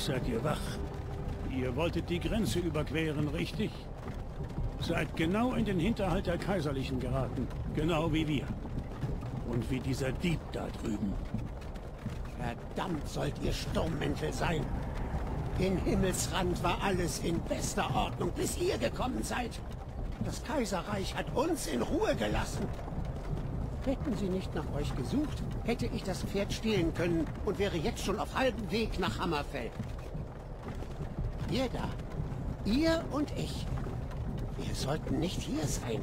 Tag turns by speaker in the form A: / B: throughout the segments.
A: Endlich seid ihr wach. Ihr wolltet die Grenze überqueren, richtig? Seid genau in den Hinterhalt der Kaiserlichen geraten. Genau wie wir. Und wie dieser Dieb da drüben.
B: Verdammt sollt ihr Sturmmäntel sein. In Himmelsrand war alles in bester Ordnung, bis ihr gekommen seid. Das Kaiserreich hat uns in Ruhe gelassen. Hätten sie nicht nach euch gesucht, hätte ich das Pferd stehlen können und wäre jetzt schon auf halbem Weg nach Hammerfell. Ihr da, ihr und ich, wir sollten nicht hier sein.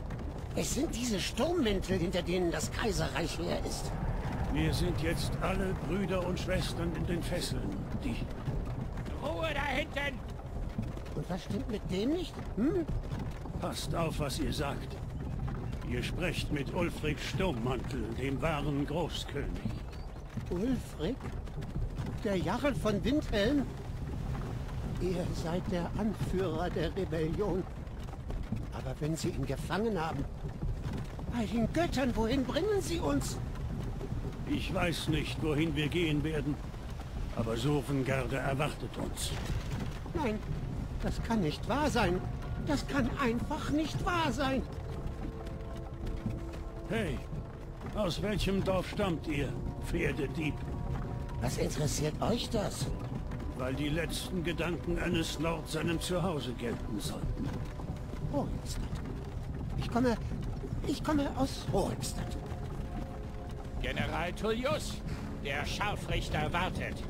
B: Es sind diese Sturmmäntel, hinter denen das Kaiserreich her ist.
A: Wir sind jetzt alle Brüder und Schwestern in den Fesseln. Die...
C: Ruhe da hinten!
B: Und was stimmt mit dem nicht? Hm?
A: Passt auf, was ihr sagt. Ihr sprecht mit Ulfric Sturmmantel, dem wahren Großkönig.
B: Ulfric? Der Jarl von Windhelm? Ihr seid der Anführer der Rebellion. Aber wenn sie ihn gefangen haben... Bei den Göttern, wohin bringen sie uns?
A: Ich weiß nicht, wohin wir gehen werden. Aber Sovngarde erwartet uns.
B: Nein, das kann nicht wahr sein. Das kann einfach nicht wahr sein.
A: Hey, aus welchem Dorf stammt ihr, Pferdedieb?
B: Was interessiert euch das?
A: Weil die letzten Gedanken eines Lords seinem Zuhause gelten sollten.
B: Hohenstadt. Ich komme... Ich komme aus Hohenstadt.
C: General Tullius, der Scharfrichter wartet.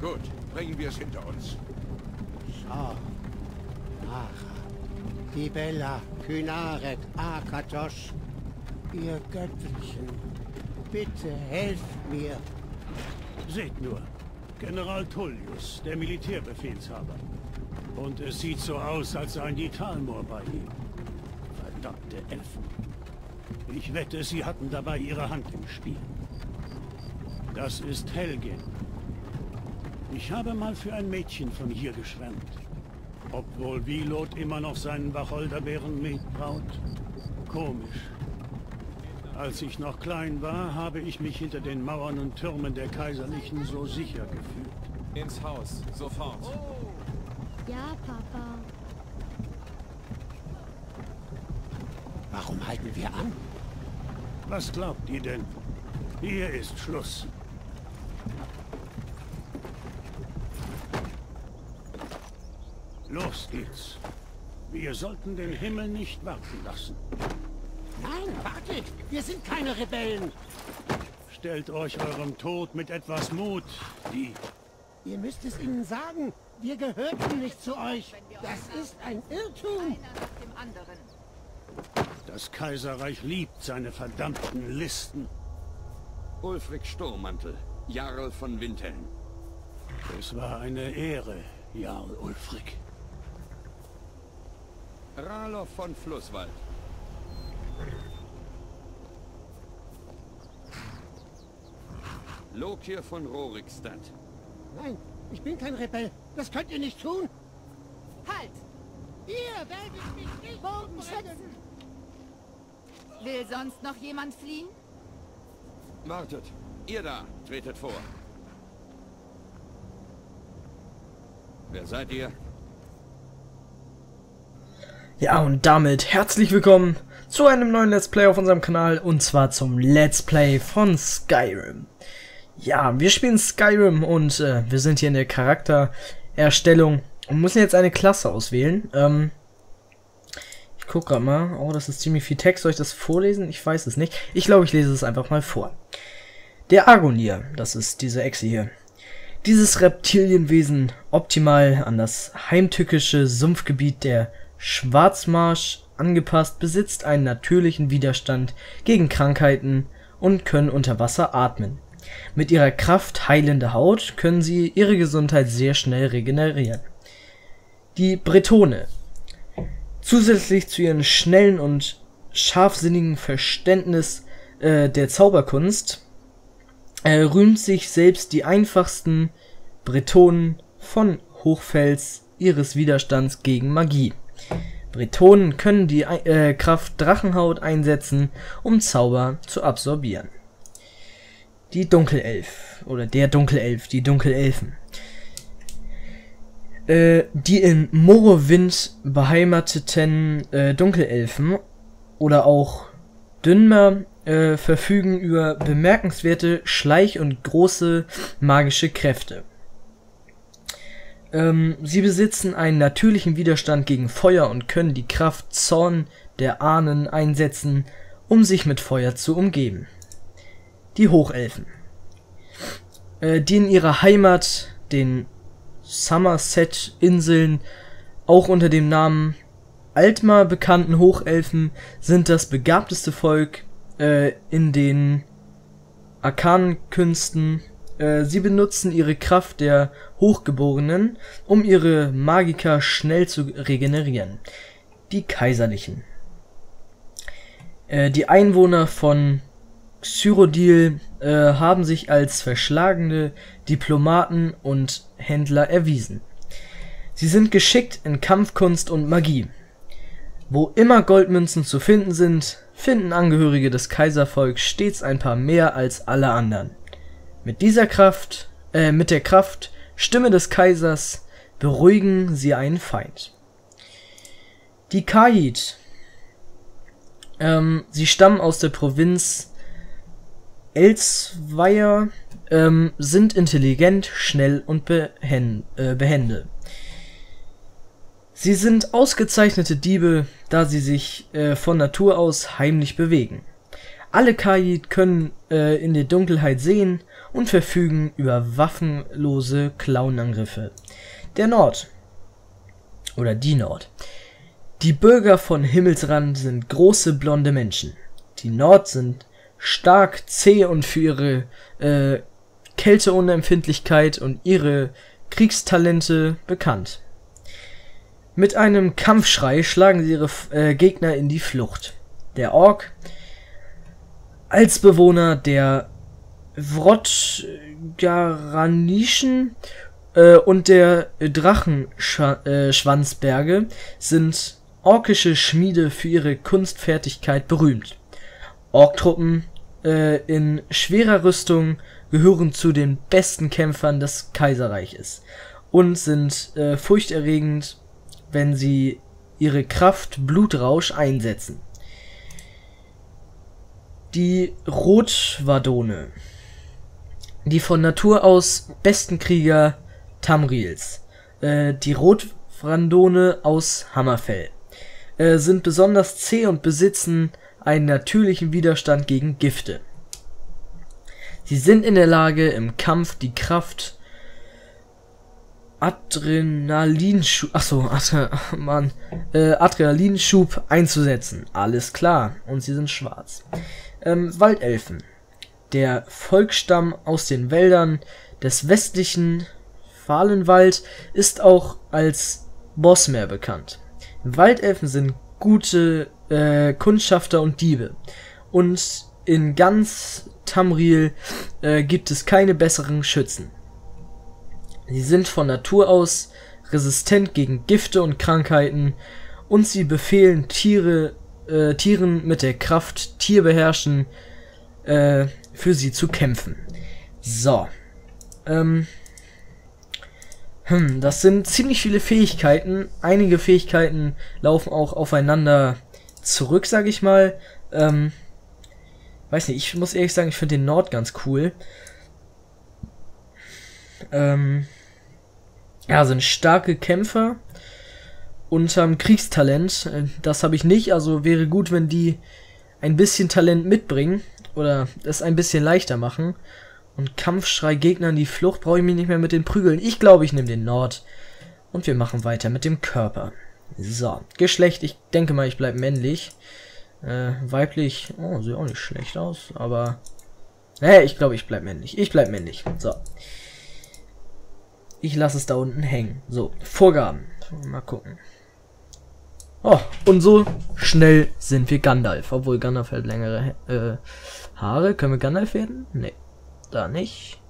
D: Gut, bringen wir es hinter uns.
B: Schau. Mara. Dibella, Kynaret, Akatosh. Ihr Göttlichen. Bitte helft mir.
A: Seht nur, General Tullius, der Militärbefehlshaber. Und es sieht so aus, als seien die Talmor bei ihm. Verdammte Elfen. Ich wette, sie hatten dabei ihre Hand im Spiel. Das ist Helgen. Ich habe mal für ein Mädchen von hier geschwärmt. Ob wohl Wilot immer noch seinen Wacholderbeeren mitbraut? Komisch. Als ich noch klein war, habe ich mich hinter den Mauern und Türmen der Kaiserlichen so sicher gefühlt.
E: Ins Haus, sofort.
F: Ja, Papa.
B: Warum halten wir an?
A: Was glaubt ihr denn? Hier ist Schluss. Los geht's. Wir sollten den Himmel nicht warten lassen.
B: Nein, wartet! Wir sind keine Rebellen!
A: Stellt euch eurem Tod mit etwas Mut, die...
B: Ihr müsst es ihnen sagen. Wir gehörten nicht zu euch. Das ist ein Irrtum.
A: Das Kaiserreich liebt seine verdammten Listen.
D: Ulfric Sturmmantel, Jarl von Windhelm.
A: Es war eine Ehre, Jarl Ulfric.
D: Ralof von Flusswald. Lokir von Rorikstadt.
B: Nein, ich bin kein Rebell. Das könnt ihr nicht tun.
G: Halt!
B: Ihr werdet mich nicht
G: Bogen schützen! Will sonst noch jemand fliehen?
D: Wartet. Ihr da, tretet vor. Wer seid ihr?
H: Ja, und damit herzlich willkommen zu einem neuen Let's Play auf unserem Kanal und zwar zum Let's Play von Skyrim. Ja, wir spielen Skyrim und äh, wir sind hier in der Charaktererstellung und müssen jetzt eine Klasse auswählen. Ähm, ich guck grad mal. Oh, das ist ziemlich viel Text. Soll ich das vorlesen? Ich weiß es nicht. Ich glaube, ich lese es einfach mal vor. Der Argonier, das ist diese Echse hier. Dieses Reptilienwesen, optimal an das heimtückische Sumpfgebiet der Schwarzmarsch angepasst, besitzt einen natürlichen Widerstand gegen Krankheiten und können unter Wasser atmen. Mit ihrer Kraft heilende Haut können sie ihre Gesundheit sehr schnell regenerieren. Die Bretone. Zusätzlich zu ihrem schnellen und scharfsinnigen Verständnis äh, der Zauberkunst äh, rühmt sich selbst die einfachsten Bretonen von Hochfels ihres Widerstands gegen Magie. Bretonen können die äh, Kraft Drachenhaut einsetzen, um Zauber zu absorbieren. Die Dunkelelf. Oder der Dunkelelf, die Dunkelelfen. Äh, die in Morrowind beheimateten äh, Dunkelelfen oder auch Dünmer äh, verfügen über bemerkenswerte Schleich- und große magische Kräfte. Ähm, sie besitzen einen natürlichen Widerstand gegen Feuer und können die Kraft Zorn der Ahnen einsetzen, um sich mit Feuer zu umgeben. Die Hochelfen. Äh, die in ihrer Heimat, den Somerset-Inseln, auch unter dem Namen Altmar bekannten Hochelfen, sind das begabteste Volk äh, in den Arkanenkünsten. Äh, sie benutzen ihre Kraft der Hochgeborenen, um ihre Magiker schnell zu regenerieren. Die Kaiserlichen. Äh, die Einwohner von Cyrodiil äh, haben sich als verschlagene Diplomaten und Händler erwiesen. Sie sind geschickt in Kampfkunst und Magie. Wo immer Goldmünzen zu finden sind, finden Angehörige des Kaiservolks stets ein paar mehr als alle anderen. Mit dieser Kraft, äh, mit der Kraft, Stimme des Kaisers, beruhigen sie einen Feind. Die Kaid. Ähm, sie stammen aus der Provinz Elsweier, ähm, sind intelligent, schnell und behen, äh, behende. Sie sind ausgezeichnete Diebe, da sie sich äh, von Natur aus heimlich bewegen. Alle Kaid können äh, in der Dunkelheit sehen und verfügen über waffenlose Clownangriffe. Der Nord oder die Nord. Die Bürger von Himmelsrand sind große blonde Menschen. Die Nord sind stark, zäh und für ihre äh, Kälteunempfindlichkeit und ihre Kriegstalente bekannt. Mit einem Kampfschrei schlagen sie ihre äh, Gegner in die Flucht. Der Ork, als Bewohner der Wrotgaranischen äh, und der Drachenschwanzberge äh, sind orkische Schmiede für ihre Kunstfertigkeit berühmt. Orktruppen äh, in schwerer Rüstung gehören zu den besten Kämpfern des Kaiserreiches und sind äh, furchterregend wenn sie ihre Kraft Blutrausch einsetzen. Die Rotwadone. Die von Natur aus besten Krieger Tamriels. Äh, die Rotwandone aus Hammerfell. Äh, sind besonders zäh und besitzen einen natürlichen Widerstand gegen Gifte. Sie sind in der Lage, im Kampf die Kraft Adrenalinschub, achso, Adre, Mann, äh, Adrenalinschub einzusetzen. Alles klar. Und sie sind schwarz. Ähm, Waldelfen. Der Volksstamm aus den Wäldern des westlichen Fahlenwald ist auch als Bossmeer bekannt. Waldelfen sind gute äh, Kundschafter und Diebe. Und in ganz Tamriel äh, gibt es keine besseren Schützen. Sie sind von Natur aus resistent gegen Gifte und Krankheiten und sie befehlen Tiere, äh, Tieren mit der Kraft Tier beherrschen, äh, für sie zu kämpfen. So. Ähm. Hm, das sind ziemlich viele Fähigkeiten. Einige Fähigkeiten laufen auch aufeinander zurück, sag ich mal. Ähm, weiß nicht, ich muss ehrlich sagen, ich finde den Nord ganz cool. Ähm, ja, sind starke Kämpfer und haben Kriegstalent. Äh, das habe ich nicht, also wäre gut, wenn die ein bisschen Talent mitbringen oder es ein bisschen leichter machen. Und Kampfschrei Gegnern die Flucht brauche ich mich nicht mehr mit den Prügeln. Ich glaube, ich nehme den Nord. Und wir machen weiter mit dem Körper. So, Geschlecht, ich denke mal, ich bleibe männlich. Äh, weiblich, oh, sieht auch nicht schlecht aus, aber... Nee, ich glaube, ich bleibe männlich. Ich bleibe männlich. So. Ich lasse es da unten hängen. So, Vorgaben. Mal gucken. Oh, und so schnell sind wir Gandalf. Obwohl Gandalf hat längere äh, Haare. Können wir Gandalf werden? Nee. Da nicht.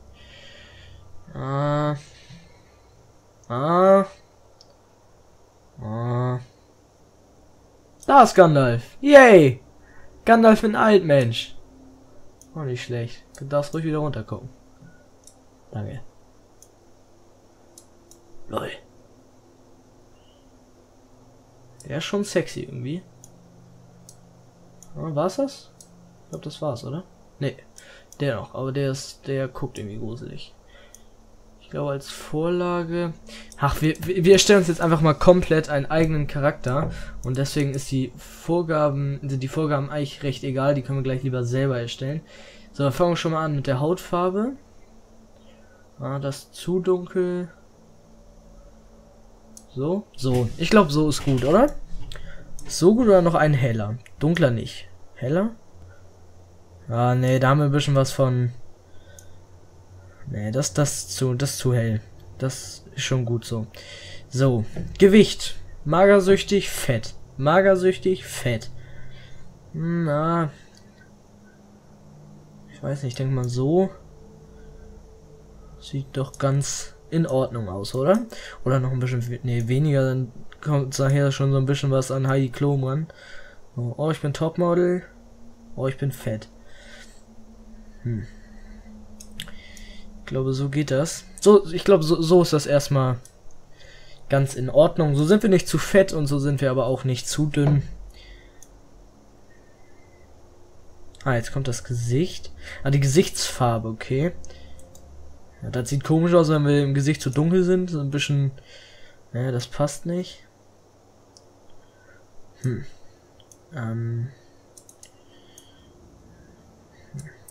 H: Ah. Ah. Ah. Da ist Gandalf. Yay! Gandalf ein Altmensch. Auch nicht schlecht. Du darfst ruhig wieder runtergucken. Danke. Lol. Der ist schon sexy irgendwie. Ah, war's das? Ich glaube, das war's, oder? Nee. Der noch, aber der ist, der guckt irgendwie gruselig. Ich glaube als Vorlage. Ach, wir, wir erstellen uns jetzt einfach mal komplett einen eigenen Charakter. Und deswegen ist die Vorgaben, sind die Vorgaben eigentlich recht egal. Die können wir gleich lieber selber erstellen. So, dann fangen wir schon mal an mit der Hautfarbe. Ah, das zu dunkel. So, so. Ich glaube, so ist gut, oder? So gut oder noch ein heller? Dunkler nicht. Heller? Ah, nee, da haben wir ein bisschen was von... Nee, das, das zu, das zu hell. Das ist schon gut so. So, Gewicht. Magersüchtig, fett. Magersüchtig, fett. Na. Ich weiß nicht, ich denke mal so. Sieht doch ganz in Ordnung aus, oder? Oder noch ein bisschen, nee, weniger, dann kommt daher schon so ein bisschen was an Heidi Klum ran. Oh, ich bin Topmodel. Oh, ich bin fett. Hm. Ich glaube, so geht das. So, ich glaube, so, so ist das erstmal ganz in Ordnung. So sind wir nicht zu fett und so sind wir aber auch nicht zu dünn. Ah, jetzt kommt das Gesicht. Ah, die Gesichtsfarbe, okay. Ja, das sieht komisch aus, wenn wir im Gesicht zu dunkel sind. So ein bisschen... Ja, das passt nicht. Hm. Ähm...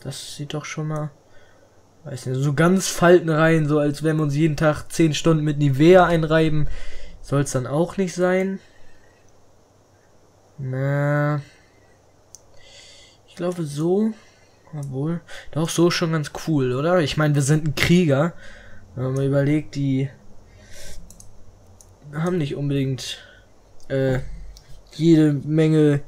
H: Das sieht doch schon mal... Weiß nicht, so ganz Falten rein, so als wenn wir uns jeden Tag 10 Stunden mit Nivea einreiben. Soll es dann auch nicht sein. Na... Ich glaube so... Obwohl, doch so schon ganz cool, oder? Ich meine, wir sind ein Krieger. Wenn man überlegt, die haben nicht unbedingt äh, jede Menge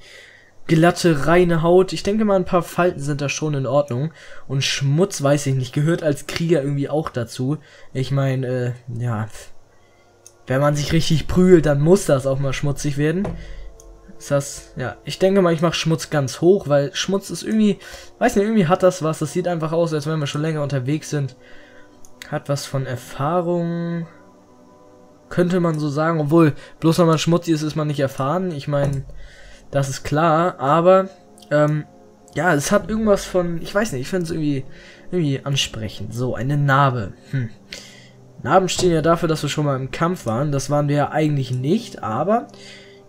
H: glatte, reine Haut. Ich denke mal, ein paar Falten sind da schon in Ordnung. Und Schmutz, weiß ich nicht, gehört als Krieger irgendwie auch dazu. Ich meine, äh, ja, wenn man sich richtig prügelt, dann muss das auch mal schmutzig werden. Ist das, ja, ich denke mal, ich mache Schmutz ganz hoch, weil Schmutz ist irgendwie, weiß nicht, irgendwie hat das was. Das sieht einfach aus, als wenn wir schon länger unterwegs sind. Hat was von Erfahrung. Könnte man so sagen, obwohl, bloß weil man schmutzig ist, ist man nicht erfahren. Ich meine, das ist klar, aber, ähm, ja, es hat irgendwas von, ich weiß nicht, ich finde es irgendwie, irgendwie ansprechend. So, eine Narbe. Hm. Narben stehen ja dafür, dass wir schon mal im Kampf waren. Das waren wir ja eigentlich nicht, aber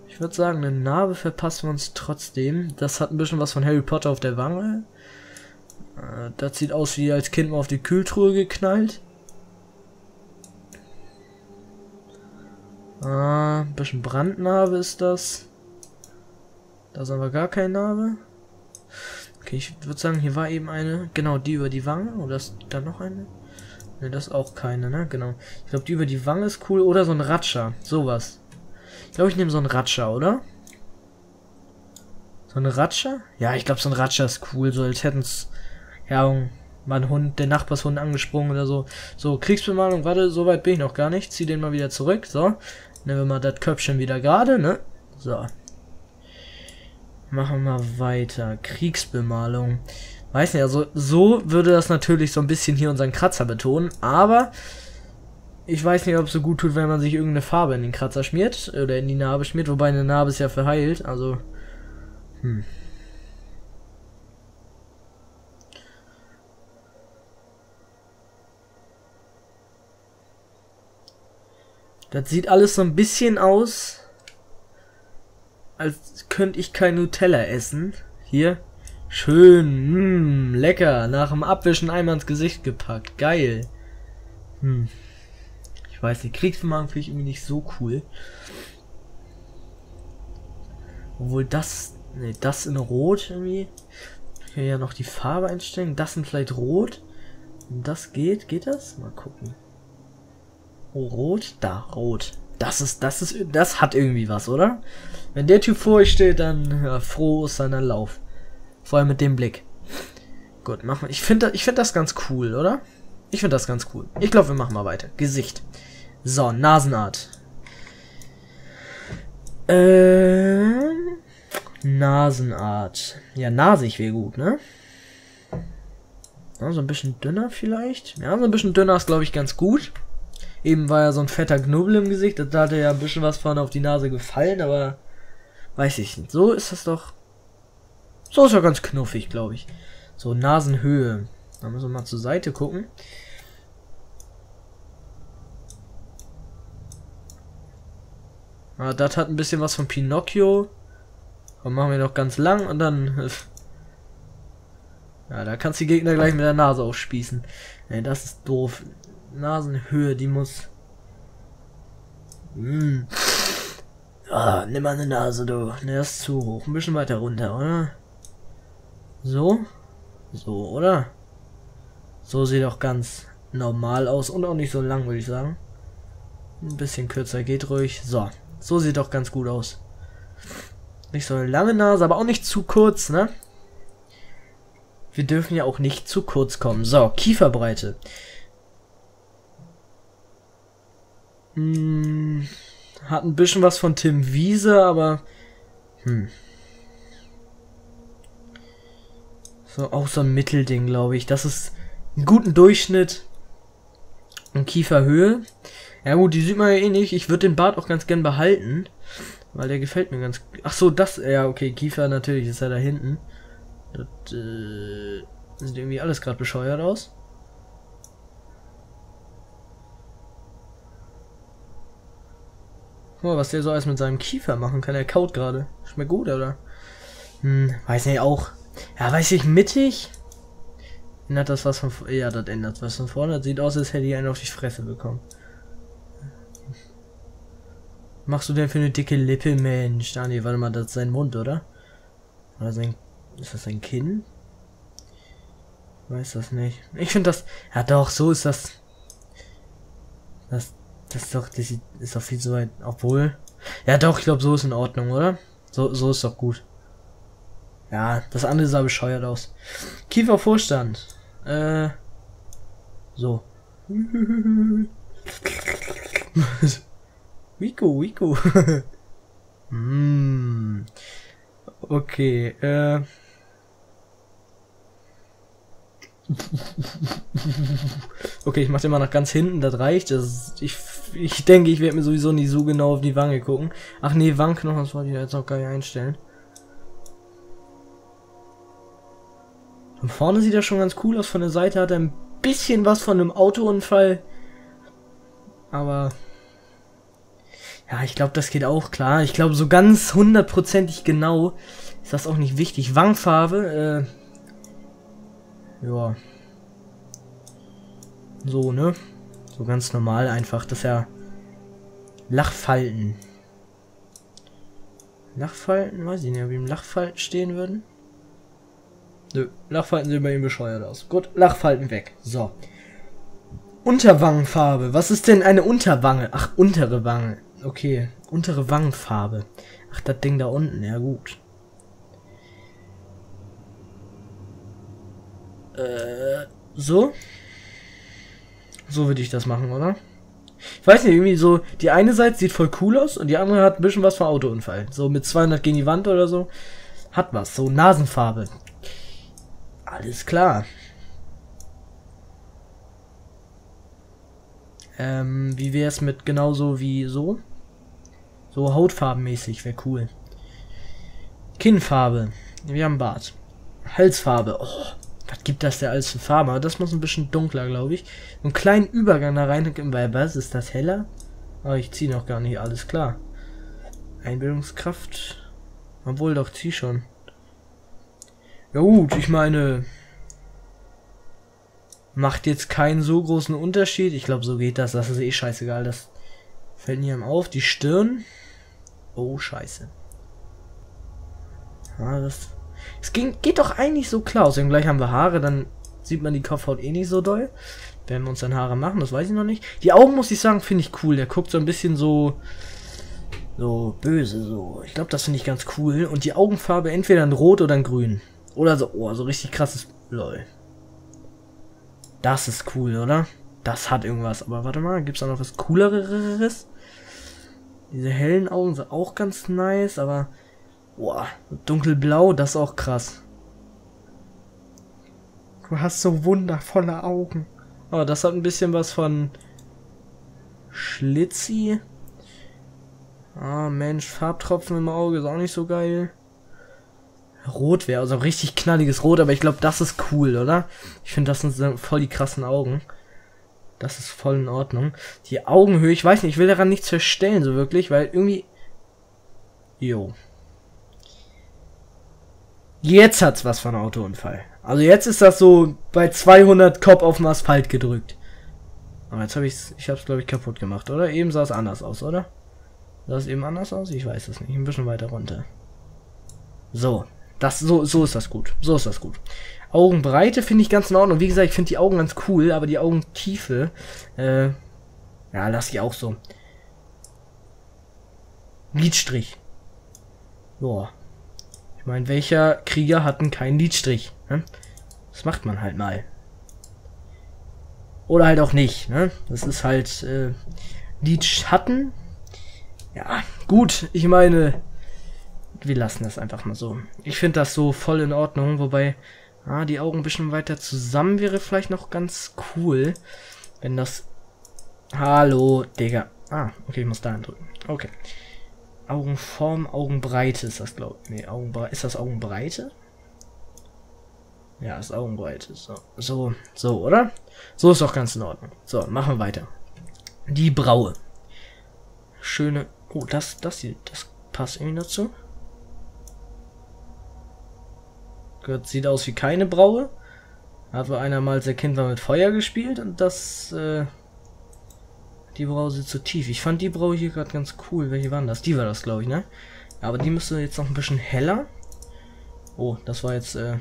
H: ich würde sagen, eine Narbe verpassen wir uns trotzdem. Das hat ein bisschen was von Harry Potter auf der Wange. Äh, das sieht aus wie als Kind mal auf die Kühltruhe geknallt. Ah, ein bisschen Brandnarbe ist das. Da ist aber gar keine Narbe. Okay, ich würde sagen, hier war eben eine. Genau, die über die Wange. Oder ist da noch eine? Ne, das ist auch keine, ne? Genau. Ich glaube, die über die Wange ist cool. Oder so ein Ratscher. Sowas. Ich glaube, ich nehme so einen Ratscher, oder? So ein Ratscher? Ja, ich glaube, so ein Ratscher ist cool. So als hätten es, ja, mein Hund, der Nachbarshund angesprungen oder so. So, Kriegsbemalung, warte, so weit bin ich noch gar nicht. Zieh den mal wieder zurück. So. Nehmen wir mal das Köpfchen wieder gerade, ne? So. Machen wir weiter. Kriegsbemalung. Weiß nicht, also so würde das natürlich so ein bisschen hier unseren Kratzer betonen, aber ich weiß nicht, ob es so gut tut, wenn man sich irgendeine Farbe in den Kratzer schmiert oder in die Narbe schmiert, wobei eine Narbe ist ja verheilt, also hm. Das sieht alles so ein bisschen aus, als könnte ich kein Nutella essen. Hier. Schön, mh, hm, lecker. Nach dem Abwischen einmal ins Gesicht gepackt. Geil. Hm. Ich weiß nicht, Kriegsvermagen finde ich irgendwie nicht so cool. Obwohl das, ne, das in Rot irgendwie. Ich kann ja noch die Farbe einstellen. Das in vielleicht Rot. Und das geht, geht das? Mal gucken. Oh, Rot? Da, Rot. Das ist, das ist, das hat irgendwie was, oder? Wenn der Typ vor euch steht, dann ja, froh ist seiner Lauf. Vor allem mit dem Blick. Gut, machen wir. Ich finde ich find das ganz cool, oder? Ich finde das ganz cool. Ich glaube, wir machen mal weiter. Gesicht. So, Nasenart. Ähm, Nasenart. Ja, nasig wäre gut, ne? Ja, so ein bisschen dünner vielleicht. Ja, so ein bisschen dünner ist, glaube ich, ganz gut. Eben war ja so ein fetter Knubbel im Gesicht. Da hat er ja ein bisschen was von auf die Nase gefallen, aber weiß ich nicht. So ist das doch. So ist ja ganz knuffig, glaube ich. So, Nasenhöhe. Da müssen wir mal zur Seite gucken. Ah, das hat ein bisschen was von Pinocchio. Komm, machen wir doch ganz lang und dann... Ja, da kannst du die Gegner gleich mit der Nase aufspießen. Ne, das ist doof. Nasenhöhe, die muss... Mm. Ah, nimm mal eine Nase, du. Ne, das ist zu hoch. Ein bisschen weiter runter, oder? So? So, oder? So sieht auch ganz normal aus und auch nicht so lang, würde ich sagen. Ein bisschen kürzer geht ruhig. So, so sieht doch ganz gut aus. Nicht so eine lange Nase, aber auch nicht zu kurz, ne? Wir dürfen ja auch nicht zu kurz kommen. So, Kieferbreite. Hm, hat ein bisschen was von Tim Wiese, aber... Hm. So, auch so ein Mittelding, glaube ich. Das ist einen guten Durchschnitt. Und Kieferhöhe. Ja gut, die sieht man ja eh nicht. Ich würde den Bart auch ganz gern behalten. Weil der gefällt mir ganz... Ach so, das... Ja, okay, Kiefer natürlich ist ja da hinten. Das äh, sieht irgendwie alles gerade bescheuert aus. Guck mal, was der so alles mit seinem Kiefer machen kann. Er kaut gerade. Schmeckt gut, oder? Hm, weiß nicht, auch. Ja, weiß ich, mittig. Ändert das was von... Ja, das ändert was von vorne. Das sieht aus, als hätte ich einen auf die Fresse bekommen. Machst du denn für eine dicke Lippe, Mensch? Ah, nee, warte mal, das ist sein Mund, oder? Oder sein ist das ein Kinn? weiß das nicht. Ich finde das. Ja doch, so ist das. Das. Das ist doch. Das ist doch viel zu weit. Obwohl. Ja doch, ich glaube, so ist in Ordnung, oder? So, so ist doch gut. Ja, das andere sah bescheuert aus. Kiefervorstand. Äh. So. Wico, Wico. mm. Okay, äh. Okay, ich mach den mal nach ganz hinten, das reicht. Das ich, ich denke, ich werde mir sowieso nicht so genau auf die Wange gucken. Ach nee, Wangenknochen, das wollte ich jetzt noch gar nicht einstellen. Von vorne sieht er schon ganz cool aus, von der Seite hat er ein bisschen was von einem Autounfall. Aber... Ja, ich glaube, das geht auch klar. Ich glaube, so ganz hundertprozentig genau ist das auch nicht wichtig. Wangenfarbe, äh, ja. So, ne? So ganz normal einfach. Das ist ja Lachfalten. Lachfalten? Weiß ich nicht, ob ihm Lachfalten stehen würden. Nö, Lachfalten sehen bei ihm bescheuert aus. Gut, Lachfalten weg. So. Unterwangenfarbe. Was ist denn eine Unterwange? Ach, untere Wange. Okay, untere Wangenfarbe. Ach, das Ding da unten. Ja, gut. Äh, so. So würde ich das machen, oder? Ich weiß nicht, irgendwie so, die eine Seite sieht voll cool aus und die andere hat ein bisschen was von Autounfall. So mit 200 gegen die Wand oder so. Hat was. So Nasenfarbe. Alles klar. Ähm, wie wäre es mit genauso wie so? So hautfarbenmäßig wäre cool. Kinnfarbe. Wir haben Bart. Halsfarbe. Oh, was gibt das der als für Farbe? Das muss ein bisschen dunkler, glaube ich. Einen kleinen Übergang da rein. Bei was ist das heller? Aber oh, ich ziehe noch gar nicht, alles klar. Einbildungskraft. Obwohl doch, zieh schon. Ja gut, ich meine... Macht jetzt keinen so großen Unterschied. Ich glaube, so geht das. Das ist eh scheißegal. Das fällt niemandem auf. Die Stirn. Oh, scheiße. Ah, das es ging, geht doch eigentlich so klar. Und gleich haben wir Haare, dann sieht man die Kopfhaut eh nicht so doll. Werden wir uns dann Haare machen, das weiß ich noch nicht. Die Augen, muss ich sagen, finde ich cool. Der guckt so ein bisschen so so böse so. Ich glaube, das finde ich ganz cool. Und die Augenfarbe entweder in rot oder in grün. Oder so, oh, so richtig krasses lol. Das ist cool, oder? Das hat irgendwas. Aber warte mal, gibt es auch noch was cooleres? Diese hellen Augen sind auch ganz nice, aber Boah, dunkelblau, das ist auch krass. Du hast so wundervolle Augen. Oh, das hat ein bisschen was von Schlitzi. Ah, Mensch, Farbtropfen im Auge ist auch nicht so geil. Rot wäre, also richtig knalliges Rot, aber ich glaube, das ist cool, oder? Ich finde, das sind voll die krassen Augen. Das ist voll in Ordnung. Die Augenhöhe, ich weiß nicht, ich will daran nichts verstellen, so wirklich, weil irgendwie... Jo. Jetzt hat's was von Autounfall. Also jetzt ist das so bei 200 Kopf auf dem Asphalt gedrückt. Aber jetzt habe ich's, ich hab's glaube ich kaputt gemacht, oder? Eben sah es anders aus, oder? Sah es eben anders aus? Ich weiß es nicht. Ein bisschen weiter runter. So. Das, so, so ist das gut. So ist das gut. Augenbreite finde ich ganz in Ordnung. Wie gesagt, ich finde die Augen ganz cool, aber die Augentiefe, äh, ja, lass ich auch so. Lidstrich. Boah. Meine, welcher Krieger hat denn keinen Lidstrich? Ne? Das macht man halt mal. Oder halt auch nicht. Ne? Das ist halt äh, Lidschatten. Ja, gut. Ich meine, wir lassen das einfach mal so. Ich finde das so voll in Ordnung, wobei ah, die Augen ein bisschen weiter zusammen wäre vielleicht noch ganz cool, wenn das... Hallo, Digga. Ah, okay, ich muss da drücken. Okay. Augenform, Augenbreite ist das, glaube ich. Nee, Augenbreite. Ist das Augenbreite? Ja, ist Augenbreite. So, so, so, oder? So ist doch ganz in Ordnung. So, machen wir weiter. Die Braue. Schöne... Oh, das, das hier, das passt irgendwie dazu. Gott, sieht aus wie keine Braue. Hat wohl einer mal als Kind war mit Feuer gespielt und das, äh, die Braue sitzt zu tief. Ich fand die Braue hier gerade ganz cool. Welche waren das? Die war das, glaube ich, ne? Aber die müsste jetzt noch ein bisschen heller. Oh, das war jetzt, äh,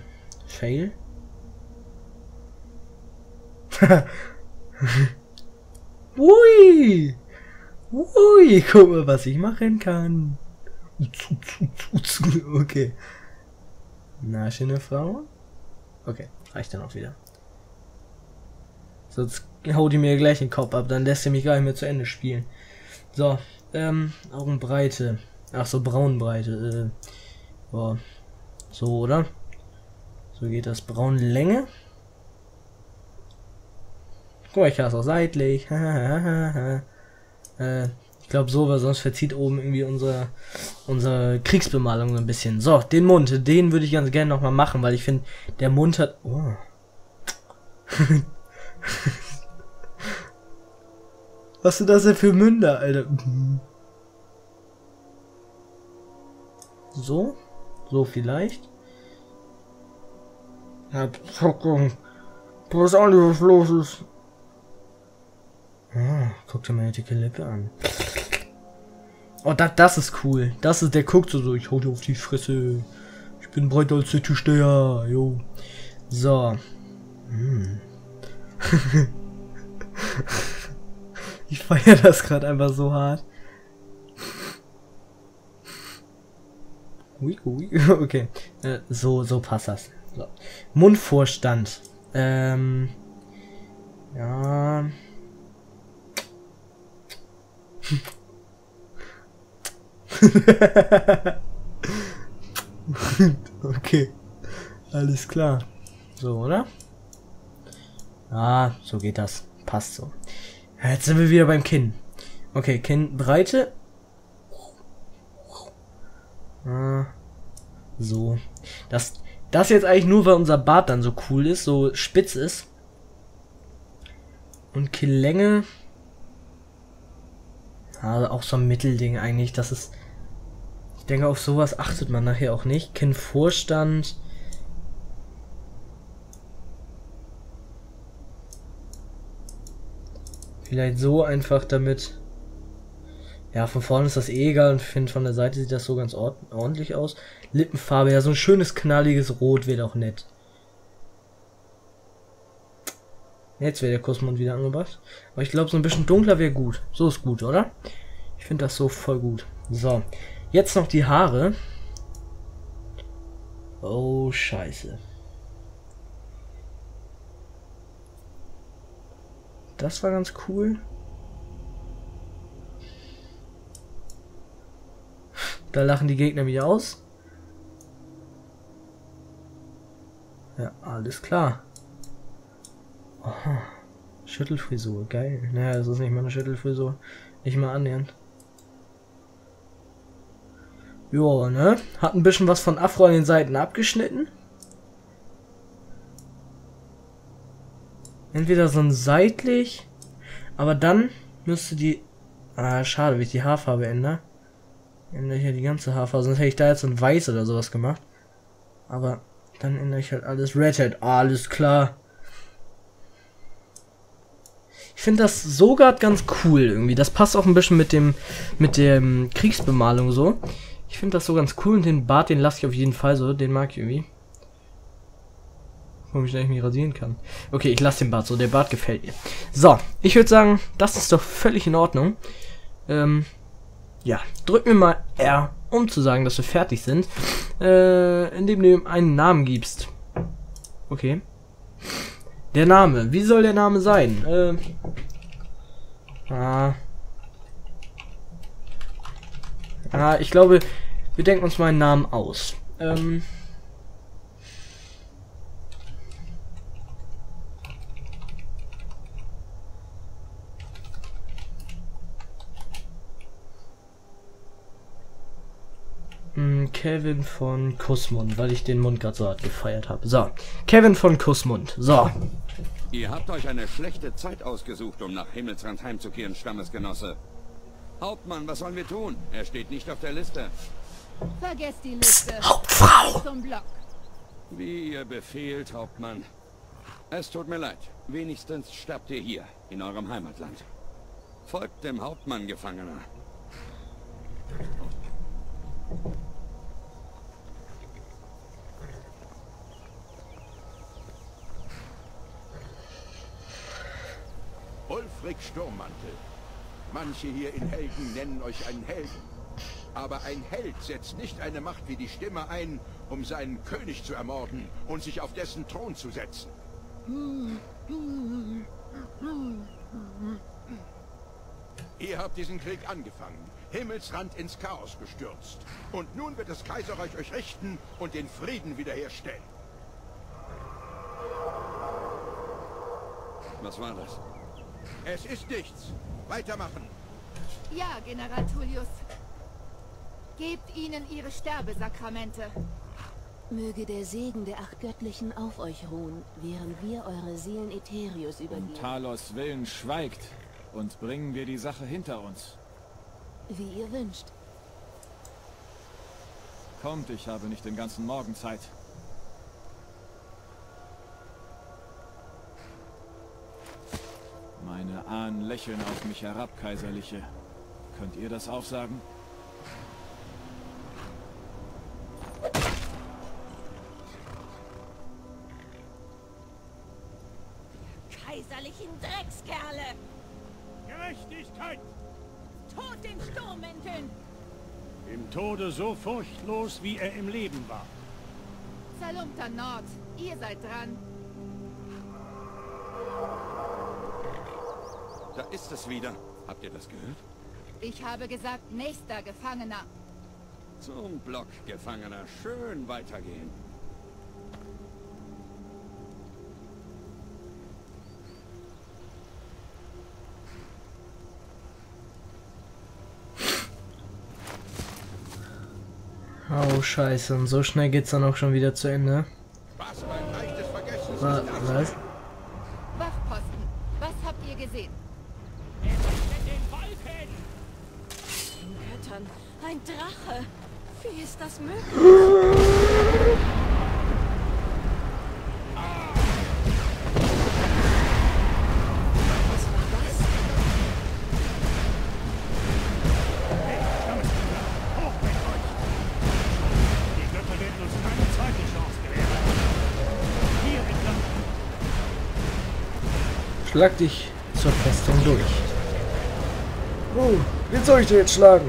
H: Fail. Ui! Ui, guck mal, was ich machen kann. Okay. Na, schöne Frau. Okay, reicht dann auch wieder. Sonst haut die mir gleich den Kopf ab, dann lässt sie mich gar nicht mehr zu Ende spielen. So, ähm, Augenbreite. Ach so, Braunbreite. Äh, boah. So, oder? So geht das. Braunlänge. Guck mal, ich kann es auch seitlich. äh, ich glaube so, weil sonst verzieht oben irgendwie unsere, unsere Kriegsbemalung ein bisschen. So, den Mund, den würde ich ganz gerne nochmal machen, weil ich finde, der Mund hat... Oh. Was sind das denn für Münder, Alter? So? So vielleicht? Ja, Zockung. Ich weiß auch nicht, was los ist. Ah, guck dir meine dicke Lippe an. Oh, das, das ist cool. Das ist, der guckt so, so, ich hau dir auf die Fresse. Ich bin breiter als der Tischsteher, jo. So. Hm. ich feiere das gerade einfach so hart. Okay, äh, so, so passt das. So. Mundvorstand. Ähm, ja. okay. Alles klar. So, oder? Ah, so geht das. Passt so. Jetzt sind wir wieder beim Kinn. Okay, Kinnbreite. Ah, so. Das, das jetzt eigentlich nur, weil unser Bart dann so cool ist, so spitz ist. Und Killlänge. Also auch so ein Mittelding eigentlich. Das ist. Ich denke, auf sowas achtet man nachher auch nicht. Kinnvorstand. Vielleicht so einfach damit. Ja, von vorne ist das eh egal und finde von der Seite sieht das so ganz ordentlich aus. Lippenfarbe, ja, so ein schönes knalliges Rot wäre auch nett. Jetzt wäre der Kosmos wieder angebracht. Aber ich glaube, so ein bisschen dunkler wäre gut. So ist gut, oder? Ich finde das so voll gut. So. Jetzt noch die Haare. Oh, scheiße. Das war ganz cool. Da lachen die Gegner mich aus. Ja, alles klar. Aha. Schüttelfrisur, geil. Naja, das ist nicht mal eine Schüttelfrisur. Nicht mal annähernd. Ja, ne? Hat ein bisschen was von Afro an den Seiten abgeschnitten. Entweder so ein seitlich, aber dann müsste die... Ah, schade, wie ich die Haarfarbe ändere. Ändere ich ja die ganze Haarfarbe, sonst hätte ich da jetzt so ein Weiß oder sowas gemacht. Aber dann ändere ich halt alles Redhead. Alles klar. Ich finde das sogar ganz cool irgendwie. Das passt auch ein bisschen mit dem mit dem Kriegsbemalung so. Ich finde das so ganz cool und den Bart, den lasse ich auf jeden Fall so. Den mag ich irgendwie. Warum ich nicht mich rasieren kann. Okay, ich lasse den Bart so. Der Bart gefällt mir. So, ich würde sagen, das ist doch völlig in Ordnung. Ähm, ja, drück mir mal R, um zu sagen, dass wir fertig sind. Äh, indem du ihm einen Namen gibst. Okay. Der Name. Wie soll der Name sein? Äh, ah. Ah, ich glaube, wir denken uns mal einen Namen aus. Ähm. Kevin von Kussmund, weil ich den Mund gerade so hart gefeiert habe. So, Kevin von Kussmund. So.
D: Ihr habt euch eine schlechte Zeit ausgesucht, um nach Himmelsrand heimzukehren, Stammesgenosse. Hauptmann, was sollen wir tun? Er steht nicht auf der Liste.
G: Vergesst die Liste.
H: Hauptfrau!
G: Zum Block.
D: Wie ihr befehlt, Hauptmann. Es tut mir leid. Wenigstens sterbt ihr hier, in eurem Heimatland. Folgt dem Hauptmann, Gefangener.
I: Ulfric Sturmmantel. Manche hier in Helden nennen euch einen Helden. Aber ein Held setzt nicht eine Macht wie die Stimme ein, um seinen König zu ermorden und sich auf dessen Thron zu setzen. Ihr habt diesen Krieg angefangen, Himmelsrand ins Chaos gestürzt. Und nun wird das Kaiserreich euch richten und den Frieden wiederherstellen.
D: Was war das?
I: Es ist nichts. Weitermachen.
G: Ja, General Tullius. Gebt ihnen ihre Sterbesakramente.
J: Möge der Segen der acht Göttlichen auf euch ruhen, während wir eure Seelen Eterius
E: Um
J: übergeben.
E: Talos Willen schweigt und bringen wir die Sache hinter uns.
J: Wie ihr wünscht.
E: Kommt, ich habe nicht den ganzen Morgen Zeit. Meine Ahnen lächeln auf mich herab, Kaiserliche. Könnt ihr das auch sagen?
J: Kaiserlichen Dreckskerle!
A: Gerechtigkeit!
J: Tod den Sturmmänteln!
A: Im Tode so furchtlos, wie er im Leben war.
G: Salumta Nord, ihr seid dran.
D: Da ist es wieder. Habt ihr das gehört?
G: Ich habe gesagt, nächster Gefangener.
D: Zum Block, Gefangener. Schön weitergehen.
H: Oh, scheiße. Und so schnell geht's dann auch schon wieder zu Ende. Schlag dich zur Festung durch. Oh, wen soll ich dir jetzt schlagen?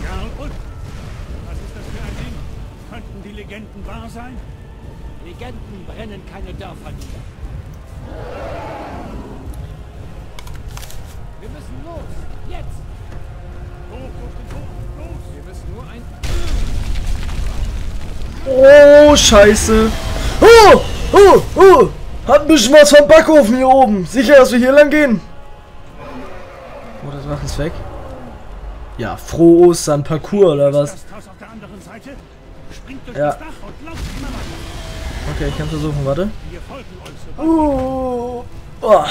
A: Ja, und? Was ist das für ein Ding? Könnten die Legenden wahr sein?
C: Legenden brennen keine Dörfer nieder. Wir müssen los. Jetzt.
A: Hoch den Hof, los!
E: Wir müssen nur ein...
H: Oh, scheiße. Oh, oh, oh. Hat ein bisschen was vom Backofen hier oben. Sicher, dass wir hier lang gehen? Oh, das Dach ist weg. Ja, frohe Ostern, Parcours oder was? Ja. Okay, ich kann versuchen, warte. Oh. Oh.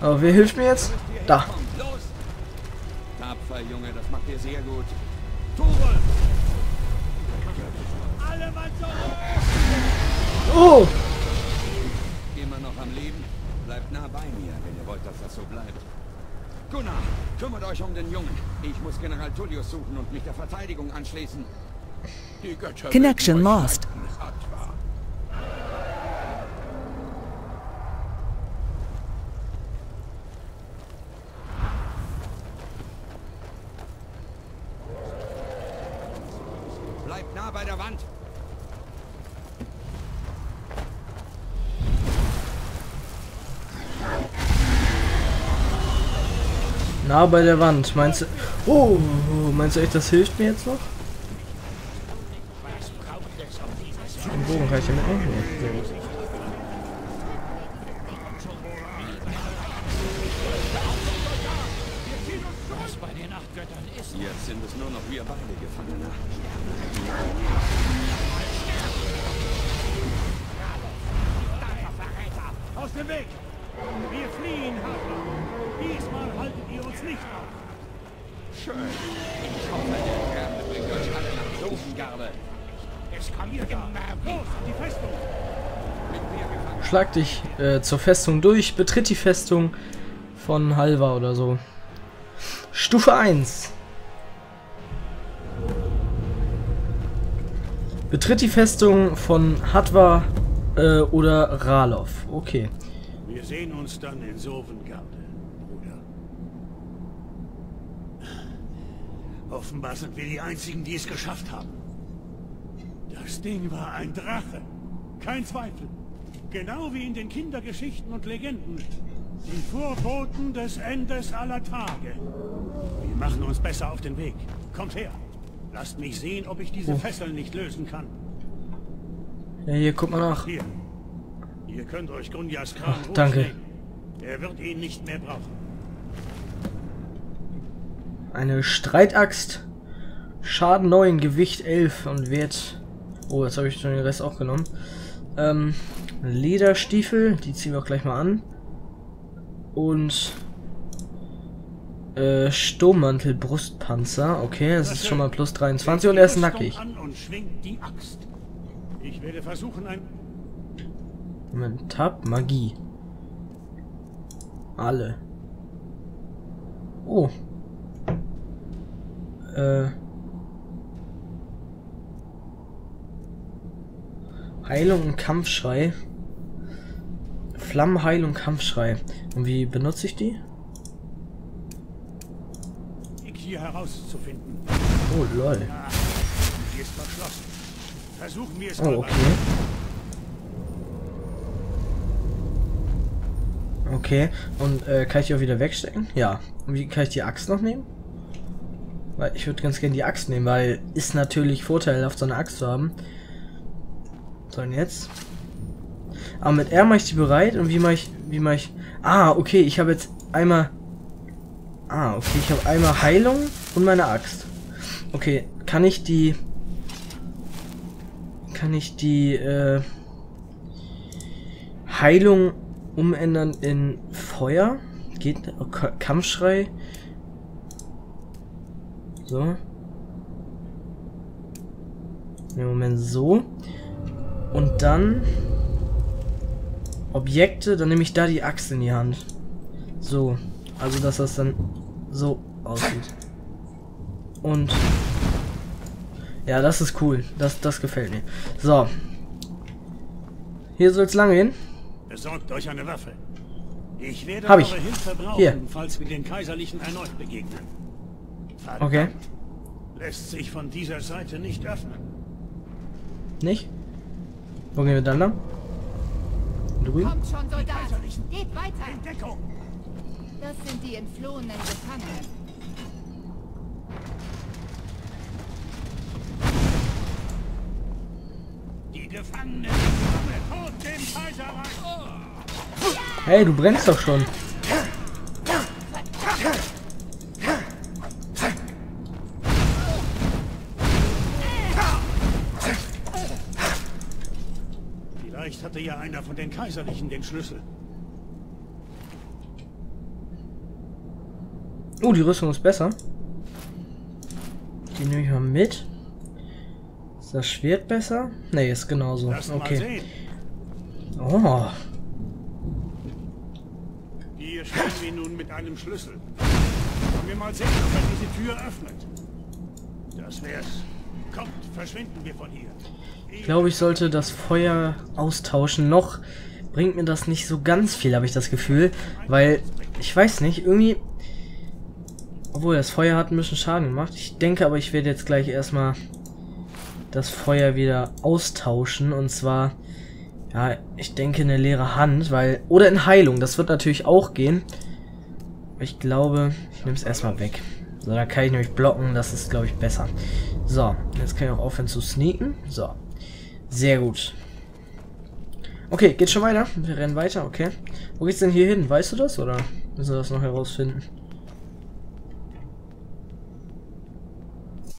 H: Aber wer hilft mir jetzt? Da.
D: Tapfer, Junge, das macht ihr sehr gut.
H: Oh.
D: Immer noch am Leben? Bleibt nah bei mir, wenn ihr wollt, dass das so bleibt. Gunnar, kümmert euch um den Jungen. Ich muss General Tullius suchen und mich der Verteidigung anschließen.
I: Die Götter
K: Connection lost.
I: leiten, Atwa.
D: Bleibt nah bei der Wand.
H: Nah bei der Wand. Meinst du... Oh, meinst du echt, das hilft mir jetzt noch? Den Bogen kann ich ja mitnehmen? Schlag dich äh, zur Festung durch. Betritt die Festung von Halva oder so. Stufe 1. Betritt die Festung von Hatwa äh, oder Ralov. Okay.
A: Wir sehen uns dann in Sovengarde, Bruder. Offenbar sind wir die Einzigen, die es geschafft haben. Das Ding war ein Drache. Kein Zweifel. Genau wie in den Kindergeschichten und Legenden. Die Vorboten des Endes aller Tage. Wir machen uns besser auf den Weg. Kommt her. Lasst mich sehen, ob ich diese
H: Oh.
A: Fesseln nicht lösen kann.
H: Ja, hier, guck mal nach.
A: Hier. Ihr könnt euch Gunjas Kram
H: Ach, danke.
A: Er wird ihn nicht mehr brauchen.
H: Eine Streitaxt. Schaden 9, Gewicht 11 und Wert... Oh, jetzt habe ich schon den Rest auch genommen. Ähm, Lederstiefel, die ziehen wir auch gleich mal an. Und... Äh, Sturmmantel, Brustpanzer. Okay, das ist schon mal plus 23 und er ist nackig. Moment, Tab, Magie. Alle. Oh. Äh. Heilung und Kampfschrei. Flammenheilung, Kampfschrei. Und wie benutze ich die?
A: Hier herauszufinden.
H: Oh, lol.
A: Ah, die ist verschlossen. Versuchen wir es
H: Oh, okay. Okay. Und äh, kann ich die auch wieder wegstecken? Ja. Und wie kann ich die Axt noch nehmen? Weil ich würde ganz gerne die Axt nehmen, weil ist natürlich vorteilhaft, so eine Axt zu haben. So, und jetzt? Aber mit R mache ich die bereit und wie mache ich, wie mache ich... Ah, okay, ich habe jetzt einmal... Ah, okay, ich habe einmal Heilung und meine Axt. Okay, kann ich die... Kann ich die, äh... Heilung umändern in Feuer? Geht... Oh, Ka- Kampfschrei? So. Im Moment so. Und dann Objekte, dann nehme ich da die Axt in die Hand. So. Also, dass das dann so aussieht. Und ja, das ist cool. Das, das gefällt mir. So. Hier soll es lang gehen.
A: Besorgt euch eine Waffe. Ich werde
H: Hab ich.
A: eure Hilfe brauchen,
H: Hier.
A: falls wir den Kaiserlichen erneut begegnen. Verdammt.
H: Okay.
A: Lässt sich von dieser Seite nicht öffnen.
H: Nicht? Wo gehen wir dann lang? Drüben?
G: Kommt schon, Soldat! Geht weiter!
A: In Deckung!
G: Das sind die entflohenen Gefangenen.
A: Gefangene sind tot dem Kaiserreich.
H: Hey, du brennst doch schon.
A: Vielleicht hatte ja einer von den Kaiserlichen den Schlüssel.
H: Oh, die Rüstung ist besser. Die nehme ich mal mit. Ist das Schwert besser? Ne, ist genauso.
A: Lass
H: Okay. Oh,
A: Hier stehen wir nun mit einem Schlüssel. Wollen wir mal sehen, ob er diese Tür öffnet. Das wär's. Kommt, verschwinden wir von hier.
H: ich glaube, ich sollte das Feuer austauschen. Noch bringt mir das nicht so ganz viel, habe ich das Gefühl. Weil, ich weiß nicht, irgendwie... Obwohl, das Feuer hat ein bisschen Schaden gemacht. Ich denke aber, ich werde jetzt gleich erstmal das Feuer wieder austauschen. Und zwar, ja, ich denke eine leere Hand, weil... Oder in Heilung, das wird natürlich auch gehen. Ich glaube, ich nehme es erstmal weg. So, da kann ich nämlich blocken, das ist, glaube ich, besser. So, jetzt kann ich auch aufhören zu sneaken. So, sehr gut. Okay, geht schon weiter. Wir rennen weiter, okay. Wo geht's denn hier hin? Weißt du das, oder müssen wir das noch herausfinden?